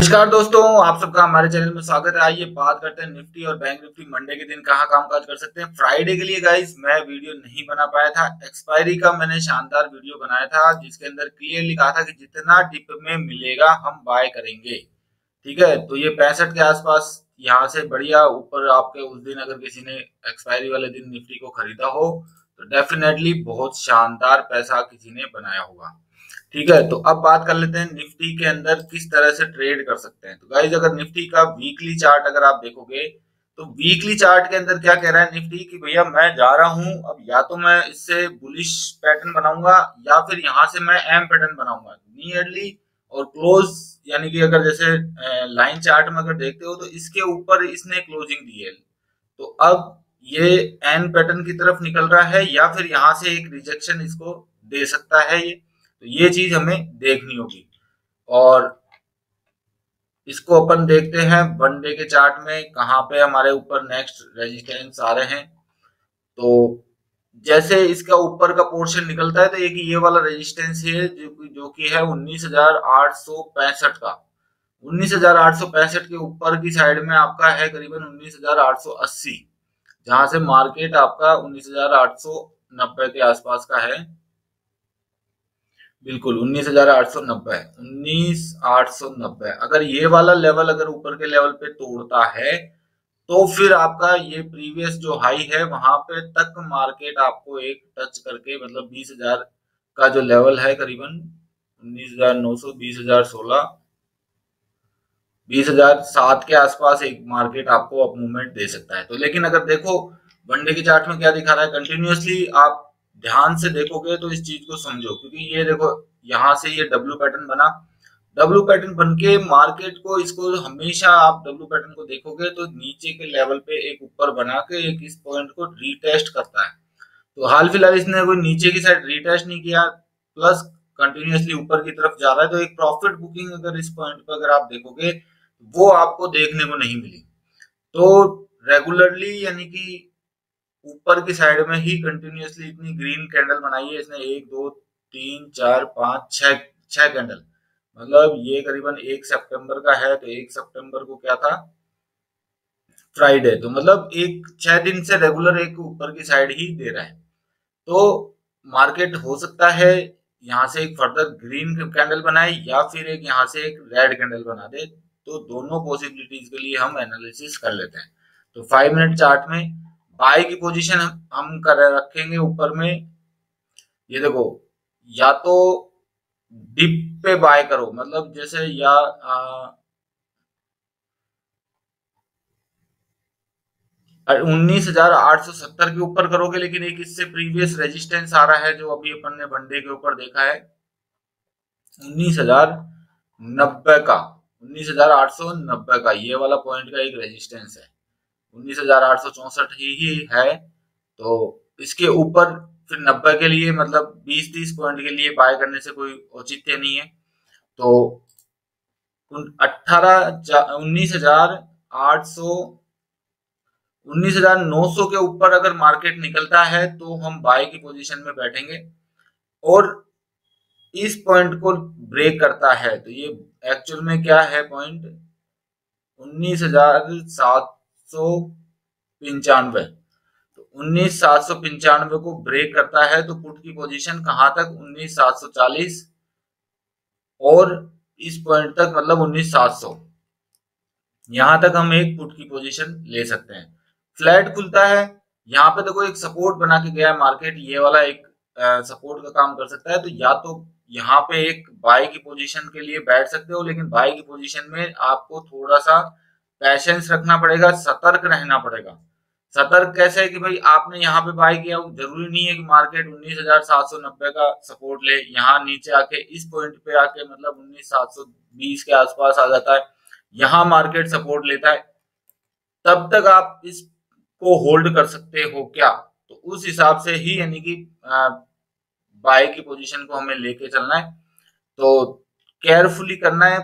नमस्कार दोस्तों, आप सबका हमारे चैनल में स्वागत है। आइए बात करते हैं निफ्टी और बैंक निफ्टी मंडे के दिन कहाँ कामकाज कर सकते हैं। फ्राइडे के लिए गाइस मैं वीडियो नहीं बना पाया था। एक्सपायरी का मैंने शानदार वीडियो बनाया था, जिसके अंदर क्लियर लिखा था कि जितना डिप में मिलेगा, हम बाय करेंगे। ठीक है तो ये पैंसठ के आसपास यहाँ से बढ़िया, ऊपर आपके उस दिन अगर किसी ने एक्सपायरी वाले दिन निफ्टी को खरीदा हो तो डेफिनेटली बहुत शानदार पैसा किसी ने बनाया होगा। ठीक है तो अब बात कर लेते हैं निफ्टी के अंदर किस तरह से ट्रेड कर सकते हैं। तो गाइज़ अगर निफ्टी का वीकली चार्ट अगर आप देखोगे तो वीकली चार्ट के अंदर क्या कह रहा है निफ्टी कि भैया मैं जा रहा हूँ, अब या तो मैं इससे बुलिश पैटर्न बनाऊँगा, या फिर यहाँ से मैं एम पैटर्न बनाऊँगा। नियरली और क्लोज यानी कि अगर जैसे लाइन चार्ट में अगर देखते हो तो इसके ऊपर इसने क्लोजिंग दी है। तो अब ये एन पैटर्न की तरफ़ निकल रहा है, या फिर यहाँ से एक रिजेक्शन इसको दे सकता है ये। तो ये चीज़ हमें देखनी होगी। और इसको अपन देखते हैं वन डे के चार्ट में कहाँ पे हमारे ऊपर नेक्स्ट रेजिस्टेंस आ रहे हैं। तो जैसे इसका ऊपर का पोर्शन निकलता है तो एक ये वाला रेजिस्टेंस है जो जो कि है उन्नीस का। उन्नीस के ऊपर की साइड में आपका है करीबन उन्नीस हज़ार आठ सौ अस्सी, जहाँ से मार्केट आपका उन्नीस हज़ार आठ सौ नब्बे के आसपास का है। बिल्कुल, उन्नीस हज़ार आठ सौ नब्बे, उन्नीस आठ सौ नब्बे। अगर ये वाला लेवल अगर ऊपर के लेवल पे तोड़ता है तो फिर आपका ये प्रीवियस जो हाई है, वहाँ पे तक मार्केट आपको एक टच करके मतलब बीस हज़ार का जो लेवल है करीबन, उन्नीस हज़ार नौ सौ, बीस हज़ार सोलह, बीस हज़ार सात के आसपास एक मार्केट आपको अप मूवमेंट दे सकता है। तो लेकिन अगर देखो वनडे के चार्ट में क्या दिखा रहा है? कंटिन्यूसली आप ध्यान से देखोगे तो इस चीज़ को समझो, क्योंकि ये देखो, यहाँ से ये डब्ल्यू पैटर्न बना। डब्ल्यू पैटर्न बन के मार्केट को, इसको हमेशा आप डब्ल्यू पैटर्न को देखोगे तो नीचे के लेवल पे एक ऊपर बना के एक इस पॉइंट को रीटेस्ट करता है। तो हाल फ़िलहाल इसने कोई नीचे की साइड रीटेस्ट नहीं किया प्लस कंटिन्यूसली ऊपर की तरफ़ जा रहा है तो एक प्रॉफिट बुकिंग अगर इस पॉइंट पर अगर आप देखोगे, वो आपको देखने को नहीं मिली। तो रेगुलरली यानी कि ऊपर की साइड में ही कंटिन्यूसली इतनी ग्रीन कैंडल बनाई है, इसने एक, दो, तीन, चार, पाँच, छह कैंडल मतलब ये करीबन एक सितंबर का है तो एक सितंबर को क्या था? फ्राइडे तो मतलब एक, छह दिन से रेगुलर एक ऊपर की साइड ही दे रहा है। तो मार्केट हो सकता है यहाँ से एक फर्दर ग्रीन कैंडल बनाए, या फिर एक यहाँ से एक रेड कैंडल बना दे। तो दोनों पॉसिबिलिटीज के लिए हम एनालिसिस कर लेते हैं। तो फाइव मिनट चार्ट में बाई की पोजीशन हम कर रखेंगे ऊपर में। ये देखो, या तो डिप पे बाय करो मतलब जैसे या सौ सत्तर के ऊपर करोगे, लेकिन एक इससे प्रीवियस रेजिस्टेंस आ रहा है जो अभी अपन ने वनडे के ऊपर देखा है। उन्नीस हज़ार नब्बे का, उन्नीस हज़ार आठ सौ नब्बे का, ये वाला पॉइंट का एक रेजिस्टेंस है। उन्नीस ही, ही है। तो इसके ऊपर फिर नब्बे के लिए मतलब बीस तीस पॉइंट के लिए बाय करने से कोई औचित्य नहीं है। तो अठारह उन्नीस हज़ार आठ सौ उन्नीस हज़ार नौ सौ के ऊपर अगर मार्केट निकलता है तो हम बाय की पोजीशन में बैठेंगे। और इस पॉइंट को ब्रेक करता है तो ये एक्चुअल में क्या है पॉइंट उन्नीस हज़ार सात पंचानवे। तो उन्नीस सात सौ पंचानवे को ब्रेक करता है तो पुट की पोजीशन कहाँ तक? उन्नीस सात सौ चालीस। और इस पॉइंट तक मतलब उन्नीस सात सौ। यहाँ तक हम एक पुट की पोजीशन ले सकते हैं। फ्लैट खुलता है। यहाँ पे देखो एक सपोर्ट बना के गया है मार्केट ये वाला एक सपोर्ट का काम कर सकता है। तो या तो यहाँ पे एक बाई की पोजीशन के लिए बैठ सकते हो, लेकिन बाई की पोजीशन में आपको थोड़ा सा पैशेंस रखना पड़ेगा, सतर्क रहना पड़ेगा। सतर्क कैसे है कि भाई, आपने यहाँ पे बाय किया, ज़रूरी नहीं है कि मार्केट उन्नीस हज़ार सात सौ नब्बे का सपोर्ट ले। यहाँ नीचे आके, इस पॉइंट पे आके मतलब उन्नीस सात सौ बीस के आसपास आ जाता है। यहाँ मार्केट सपोर्ट लेता है। तब तक आप इसको होल्ड कर सकते हो क्या? तो उस हिसाब से ही यानी कि बाय की पोजीशन को हमें लेके चलना है। तो केयरफुली करना है।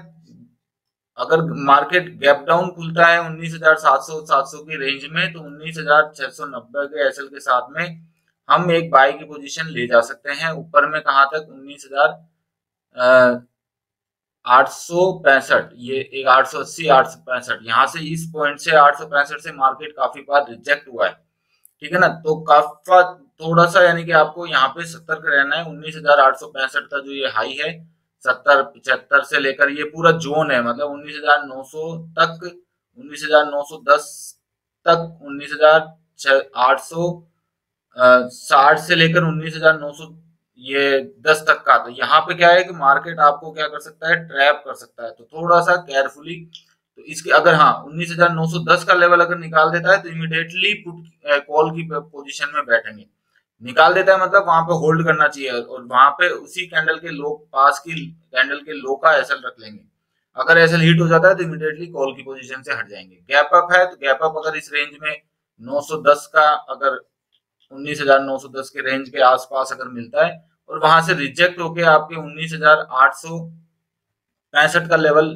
अगर मार्केट गैप डाउन खुलता है उन्नीस हज़ार सात सौ सात सौ की रेंज में तो उन्नीस हज़ार छह सौ नब्बे के एसएल के साथ में हम एक बाई की पोजीशन ले जा सकते हैं। ऊपर में कहा तक? उन्नीस हज़ार आठ सौ पैंसठ, ये एक आठ सौ अस्सी, आठ सौ पैंसठ। यहाँ से इस पॉइंट से आठ सौ पैंसठ से मार्केट काफ़ी बार रिजेक्ट हुआ है। ठीक है ना? तो काफा थोड़ा सा यानी कि आपको यहाँ पे सत्तर रहना है। उन्नीस हज़ार आठ सौ पैंसठ का जो ये हाई है सत्तर पिछहत्तर से लेकर ये पूरा जोन है मतलब उन्नीस हज़ार नौ सौ तक, उन्नीस हज़ार नौ सौ दस तक, उन्नीस हज़ार आठ सौ साठ से लेकर उन्नीस हज़ार नौ सौ ये दस तक का। तो यहाँ पे क्या है कि मार्केट आपको क्या कर सकता है, ट्रैप कर सकता है। तो थोड़ा सा केयरफुली तो इसके अगर हाँ उन्नीस हज़ार नौ सौ दस का लेवल अगर निकाल देता है तो इमिडिएटली पुट कॉल की पोजीशन में बैठेंगे। निकाल देता है मतलब वहाँ पे होल्ड करना चाहिए और वहाँ पे उसी कैंडल के लो पास की कैंडल के लो का एसएल रख लेंगे। अगर एसएल हिट हो जाता है तो इमिडिएटली कॉल की पोजीशन से हट जाएँगे। गैप अप है तो गैप अप अगर इस रेंज में 910 का अगर 19,910 के रेंज के आसपास अगर मिलता है और वहाँ से रिजेक्ट होके आपके उन्नीस का लेवल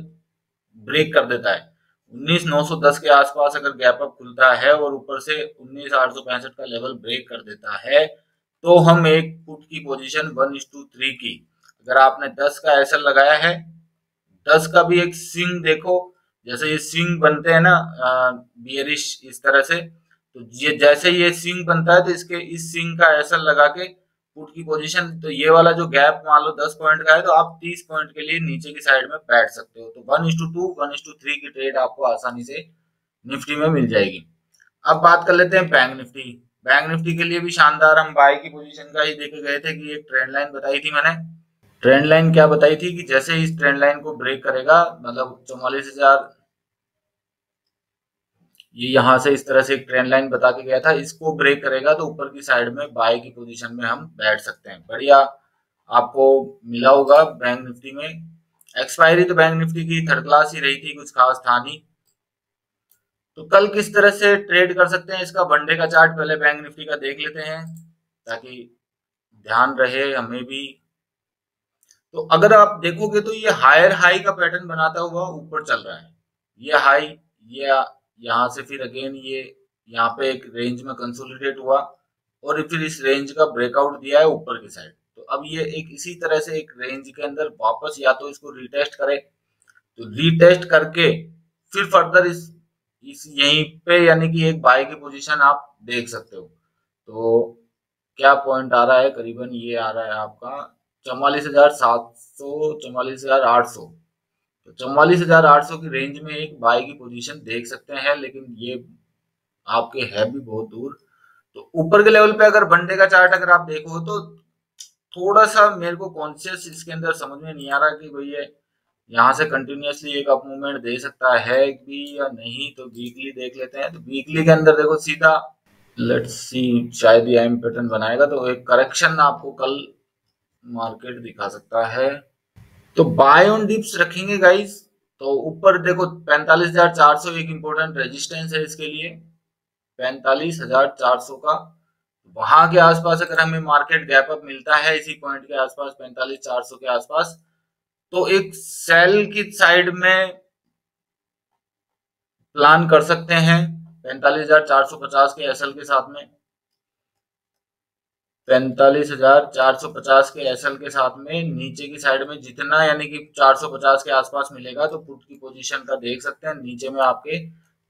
ब्रेक कर देता है। उन्नीस नौ सौ दस के आसपास अगर गैप अप खुलता है और ऊपर से उन्नीस आठ सौ पैंसठ का लेवल ब्रेक कर देता है तो हम एक पुट की position one is to three की। अगर आपने दस का ऐसा लगाया है, दस का भी एक सिंग देखो, जैसे ये सिंग बनते हैं ना बियरिश इस तरह से तो ये जैसे ये सिंग बनता है तो इसके इस सिंग का ऐसा लगा के पुट की पोजीशन तो ये वाला जो गैप मान लो दस पॉइंट का है तो आप तीस पॉइंट के लिए नीचे की साइड में बैठ सकते हो। तो one is to two one is to three की ट्रेड आपको आसानी से निफ्टी में मिल जाएगी। अब बात कर लेते हैं बैंक निफ्टी। बैंक निफ्टी के लिए भी शानदार, हम बाय की पोजीशन का ही देखे गए थे कि एक ट्रेंड लाइन बताई थी मैंने। ट्रेंड लाइन क्या बताई थी कि जैसे इस ट्रेंड लाइन को ब्रेक करेगा मतलब चौवालीस हज़ार ये यहाँ से इस तरह से एक ट्रेंड लाइन बता के गया था। इसको ब्रेक करेगा तो ऊपर की साइड में बाय की पोजीशन में हम बैठ सकते हैं। बढ़िया। आपको मिला होगा बैंक निफ्टी में। एक्सपायरी तो बैंक निफ्टी की थर्ड क्लास ही रही थी, कुछ खास था नहीं। तो कल किस तरह से ट्रेड कर सकते हैं, इसका वनडे का चार्ट पहले बैंक निफ्टी का देख लेते हैं, ताकि ध्यान रहे हमें भी। तो अगर आप देखोगे तो ये हायर हाई का पैटर्न बनाता हुआ ऊपर चल रहा है। ये हाई ये यहाँ से फिर अगेन ये, यहाँ पे एक रेंज में कंसोलिडेट हुआ और फिर इस रेंज का ब्रेकआउट दिया है ऊपर की साइड तो अब ये एक इसी तरह से एक रेंज के अंदर वापस या तो इसको रिटेस्ट करे। तो रिटेस्ट करके फिर फर्दर इस इस यहीं पे यानी कि एक बाई की पोजीशन आप देख सकते हो। तो क्या पॉइंट आ रहा है? करीबन ये आ रहा है आपका चौवालीस हज़ार सात सौ, चौवालीस हज़ार आठ सौ। तो चौवालीस हज़ार आठ सौ की रेंज में एक बाई की पोजीशन देख सकते हैं, लेकिन ये आपके है भी बहुत दूर। तो ऊपर के लेवल पे अगर बंडे का चार्ट अगर आप देखो तो थोड़ा सा मेरे को कॉन्शियस इसके अंदर समझ में नहीं आ रहा कि भाई ये यहाँ से कंटिन्यूसली एक अप मूवमेंट दे सकता है भी या नहीं तो वीकली देख लेते हैं। तो वीकली के अंदर देखो सीधा लेट्स सी शायद ये एम पैटर्न बनाएगा तो एक करेक्शन आपको कल मार्केट दिखा सकता है। तो बाय ऑन डिप्स रखेंगे गाइस तो ऊपर देखो, पैंतालीस हज़ार चार सौ एक इंपॉर्टेंट रेजिस्टेंस है इसके लिए। पैंतालीस हज़ार चार सौ का। वहाँ के आसपास अगर हमें मार्केट गैप अप मिलता है, इसी पॉइंट के आसपास, पैंतालीस चार सौ के आसपास तो एक सेल की साइड में प्लान कर सकते हैं। पैंतालीस हज़ार चार सौ पचास के एसएल के साथ में। पैंतालीस हज़ार चार सौ पचास के एसएल के साथ में नीचे की साइड में जितना यानी कि चार सौ पचास के आसपास मिलेगा तो पुट की पोजीशन का देख सकते हैं। नीचे में आपके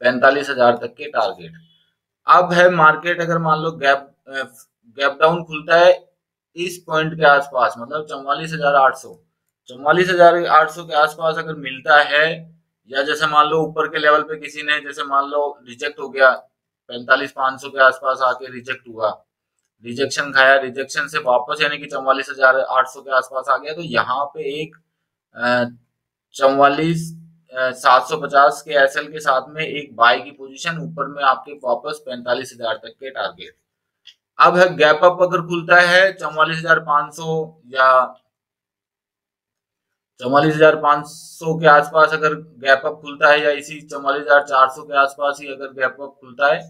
पैंतालीस हज़ार तक के टारगेट अब है मार्केट अगर मान लो गैप गैप डाउन खुलता है इस पॉइंट के आसपास मतलब चौवालीस हज़ार आठ सौ। चौवालीस हज़ार आठ सौ के आसपास अगर मिलता है, या जैसे मान लो ऊपर के लेवल पे किसी ने, जैसे मान लो रिजेक्ट हो गया, पैंतालीस पाँच सौ के आसपास आके रिजेक्ट हुआ रिजेक्शन खाया रिजेक्शन से वापस यानी कि चौवालीस हज़ार आठ सौ के आसपास आ गया तो यहाँ पे एक चौवालीस सात सौ पचास के एसएल के साथ में एक बाई की पोजीशन ऊपर में आपके वापस पैंतालीस हज़ार तक के टारगेट अब है गैप अप अगर खुलता है, चौवालीस हज़ार पाँच सौ या चौवालीस हज़ार पाँच सौ के आसपास अगर गैप अप खुलता है या इसी चौवालीस हज़ार चार सौ के आसपास ही अगर गैप अप खुलता है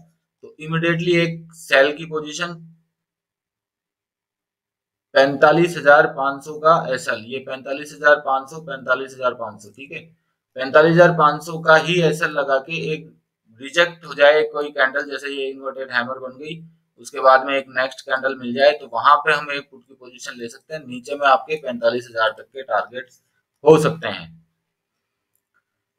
तो इमिडिएटली एक सेल की पोजीशन पैंतालीस हज़ार पाँच सौ का एस एल ये पैंतालीस हज़ार पाँच सौ, पैंतालीस हज़ार पाँच सौ, ठीक है? पैंतालीस हज़ार पाँच सौ का ही एस एल लगा के एक रिजेक्ट हो जाए कोई कैंडल, जैसे ये इन्वर्टेड हैमर बन गई, उसके बाद में एक नेक्स्ट कैंडल मिल जाए तो वहाँ पे हम एक पुट की पोजीशन ले सकते हैं, नीचे में आपके पैंतालीस हज़ार तक के टारगेट हो सकते हैं।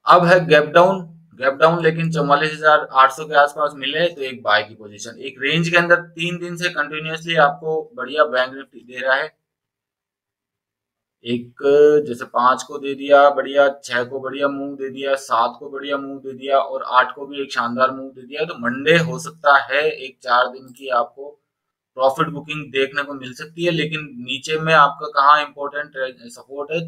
अब है गैप डाउन गैप डाउन लेकिन चौवालीस हज़ार आठ सौ के आसपास मिले तो एक बाय की पोजीशन एक रेंज के अंदर तीन दिन से कंटिन्यूसली आपको बढ़िया बैंक निफ्टी दे रहा है। एक, जैसे पाँच को दे दिया, बढ़िया, छह को बढ़िया मूव दे दिया, सात को बढ़िया मूव दे दिया, और आठ को भी एक शानदार मूव दे दिया तो मंडे हो सकता है एक चार दिन की आपको प्रॉफिट बुकिंग देखने को मिल सकती है, लेकिन नीचे में आपका कहाँ इंपॉर्टेंट सपोर्ट है?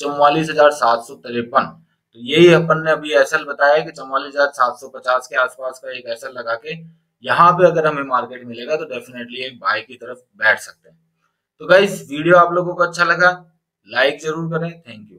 चौवालीस हज़ार सात सौ तिरपन। तो यही अपन ने अभी एसएल बताया कि चौवालीस हज़ार सात सौ पचास के आसपास का एक एसएल लगा के यहाँ पे अगर हमें मार्केट मिलेगा तो डेफिनेटली एक बाय की तरफ़ बैठ सकते हैं। तो गाइस वीडियो आप लोगों को अच्छा लगा लाइक ज़रूर करें। Thank you